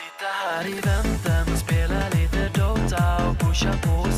Sitta här i väntan spela lite Dota och pusha på och